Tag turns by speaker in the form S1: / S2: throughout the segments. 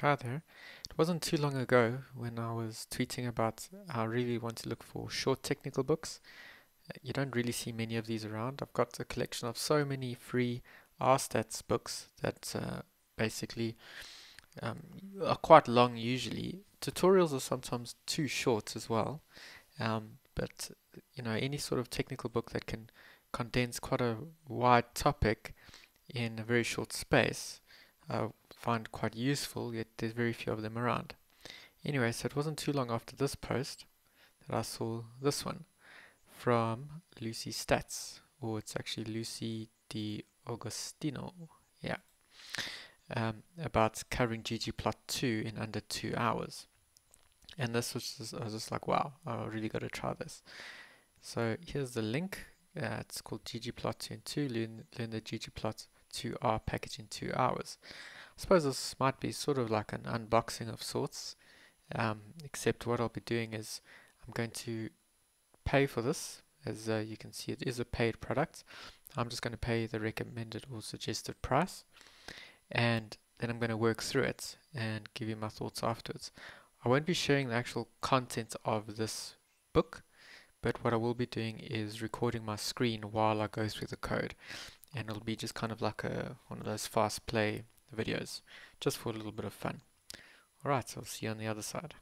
S1: Hi there. It wasn't too long ago when I was tweeting about I really want to look for short technical books. Uh, You don't really see many of these around. I've got a collection of so many free RStats books that uh, basically um, are quite long usually. Tutorials are sometimes too short as well. Um, but you know, any sort of technical book that can condense quite a wide topic in a very short space I find quite useful, yet there's very few of them around. Anyway, so it wasn't too long after this post that I saw this one from Lucy Stats, or it's actually Lucy Di Agostino, yeah, um, about covering ggplot2 in under two hours. And this was just, I was just like, wow, I really got to try this. So here's the link. Uh, it's called ggplot2 in 2, learn, learn the ggplot2r package in two hours. I suppose this might be sort of like an unboxing of sorts, um, except what I'll be doing is I'm going to pay for this. As uh, you can see, it is a paid product. I'm just going to pay the recommended or suggested price, and then I'm going to work through it and give you my thoughts afterwards. I won't be sharing the actual content of this book, but what I will be doing is recording my screen while I go through the code, and it'll be just kind of like a one of those fast play videos, just for a little bit of fun. Alright, so I'll see you on the other side.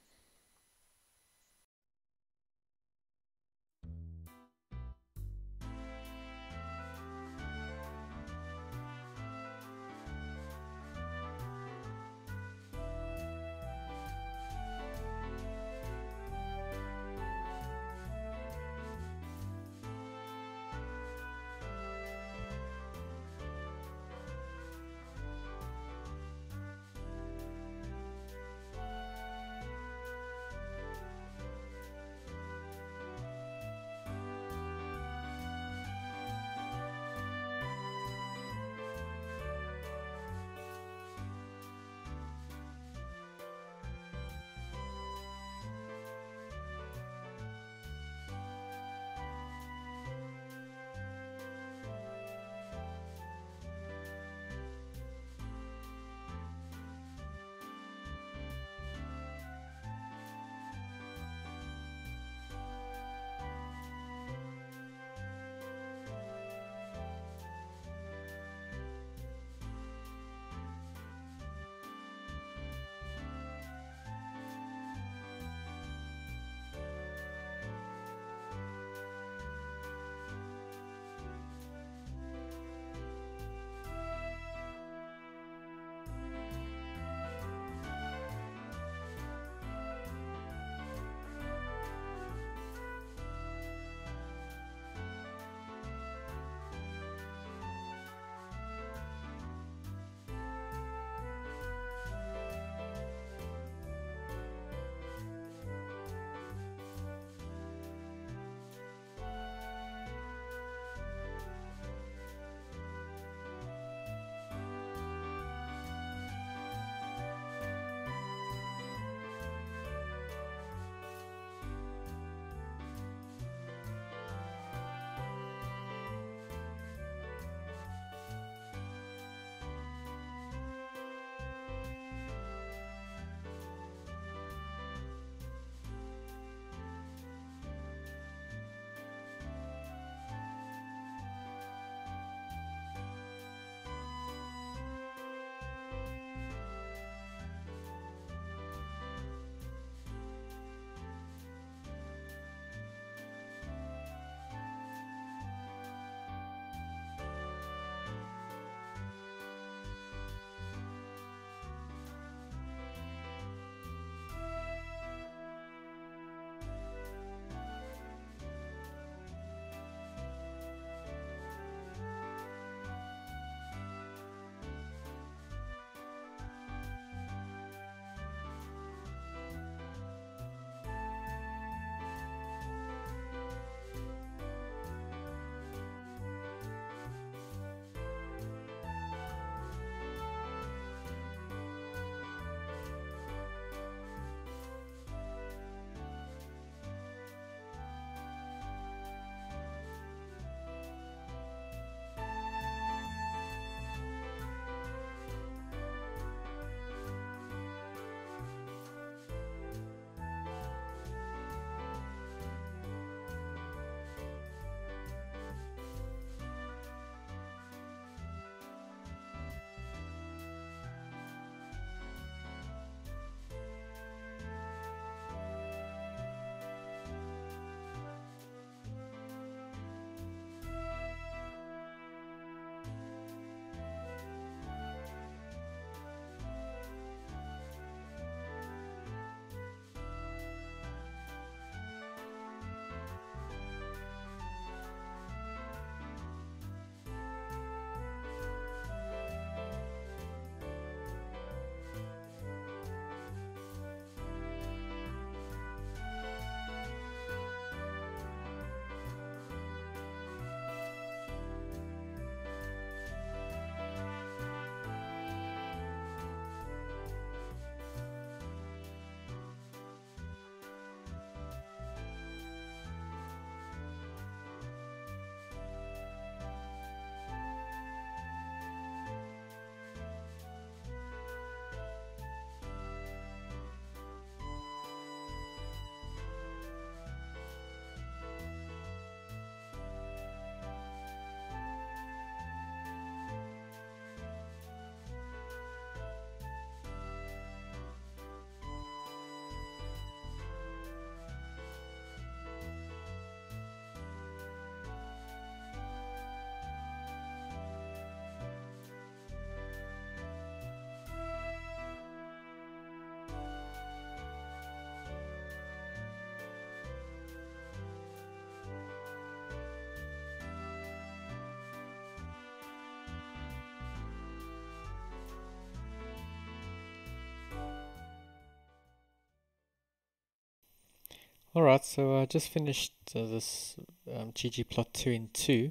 S1: Alright, so I just finished uh, this um, ggplot 2 in 2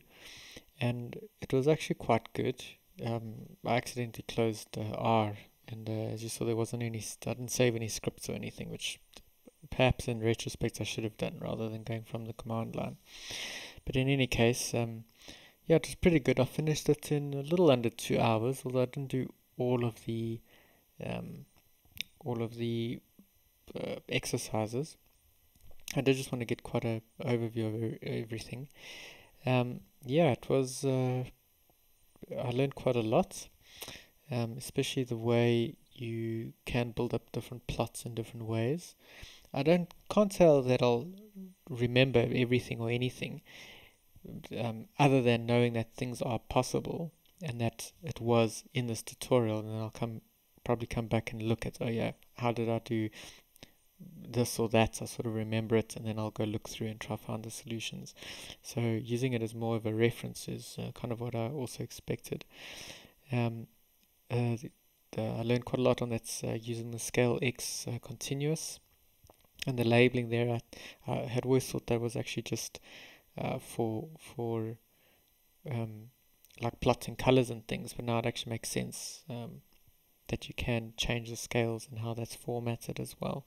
S1: and it was actually quite good. Um, I accidentally closed uh, R and uh, as you saw there wasn't any, I didn't save any scripts or anything which perhaps in retrospect I should have done rather than going from the command line. But in any case, um, yeah, it was pretty good. I finished it in a little under two hours, although I didn't do all of the um, all of the uh, exercises. I did just want to get quite a overview of everything. Um, yeah, it was. Uh, I learned quite a lot, um, especially the way you can build up different plots in different ways. I don't can't tell that I'll remember everything or anything, um, other than knowing that things are possible and that it was in this tutorial, and I'll come probably come back and look at oh yeah, how did I do this or that, I sort of remember it and then I'll go look through and try to find the solutions. So using it as more of a reference is uh, kind of what I also expected. Um, uh, the, the, I learned quite a lot on that uh, using the scale X uh, continuous and the labeling there. I, I, had always thought that was actually just uh, for for um, like plotting colors and things, but now it actually makes sense. Um, that you can change the scales and how that's formatted as well.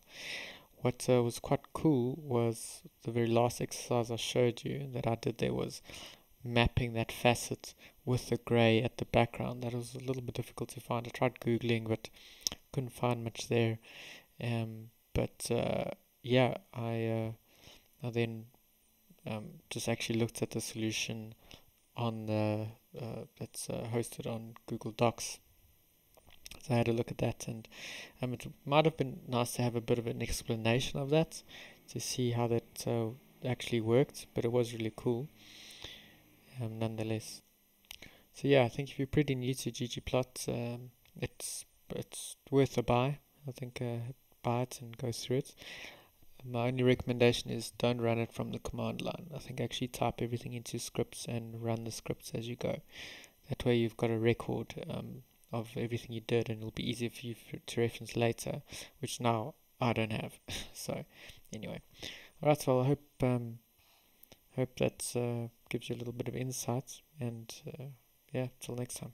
S1: What uh, was quite cool was the very last exercise I showed you that I did there was mapping that facet with the grey at the background. That was a little bit difficult to find. I tried googling but couldn't find much there. Um, but uh, yeah, I uh, I then um, just actually looked at the solution on the uh, that's uh, hosted on Google Docs so I had a look at that, and um, it might have been nice to have a bit of an explanation of that to see how that uh, actually worked, but it was really cool um, nonetheless. So yeah, I think if you're pretty new to ggplot, um, it's it's worth a buy. I think uh, buy it and go through it. My only recommendation is don't run it from the command line. I think actually type everything into scripts and run the scripts as you go. That way you've got a record um, of everything you did and it'll be easier for you to reference later, which now I don't have. so anyway, alright, well I hope um, hope that uh, gives you a little bit of insight and uh, yeah, till next time.